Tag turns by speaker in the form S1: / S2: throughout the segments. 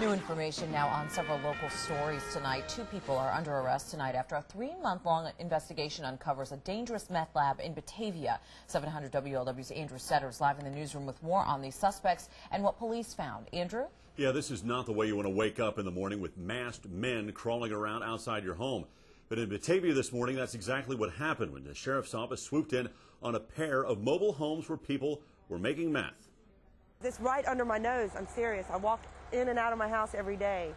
S1: New information now on several local stories tonight. Two people are under arrest tonight after a three-month-long investigation uncovers a dangerous meth lab in Batavia. 700 WLW's Andrew Setters live in the newsroom with more on these suspects and what police found. Andrew?
S2: Yeah, this is not the way you want to wake up in the morning with masked men crawling around outside your home. But in Batavia this morning, that's exactly what happened when the sheriff's office swooped in on a pair of mobile homes where people were making meth.
S3: This right under my nose. I'm serious. I walk in and out of my house every day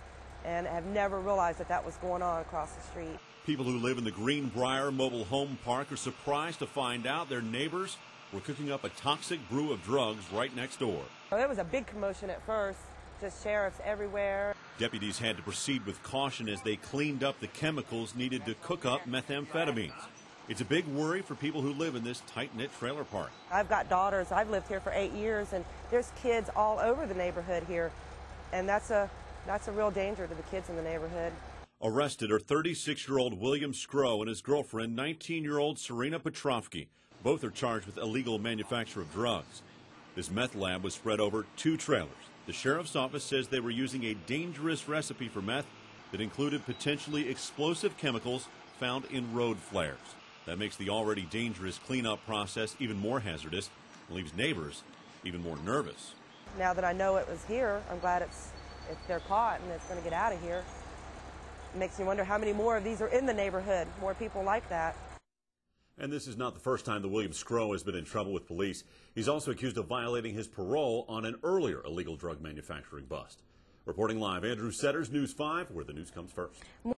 S3: and have never realized that that was going on across the street.
S2: People who live in the Greenbrier Mobile Home Park are surprised to find out their neighbors were cooking up a toxic brew of drugs right next door.
S3: Well, there was a big commotion at first, just sheriffs everywhere.
S2: Deputies had to proceed with caution as they cleaned up the chemicals needed to cook up methamphetamines. It's a big worry for people who live in this tight-knit trailer park.
S3: I've got daughters. I've lived here for eight years, and there's kids all over the neighborhood here, and that's a that's a real danger to the kids in the neighborhood.
S2: Arrested are 36-year-old William Scrow and his girlfriend, 19-year-old Serena Petrovsky. Both are charged with illegal manufacture of drugs. This meth lab was spread over two trailers. The sheriff's office says they were using a dangerous recipe for meth that included potentially explosive chemicals found in road flares. That makes the already dangerous cleanup process even more hazardous and leaves neighbors even more nervous.
S3: Now that I know it was here, I'm glad it's if they're caught and it's going to get out of here. It makes me wonder how many more of these are in the neighborhood, more people like that.
S2: And this is not the first time the William Scrow has been in trouble with police. He's also accused of violating his parole on an earlier illegal drug manufacturing bust. Reporting live, Andrew Setters, News 5, where the news comes first.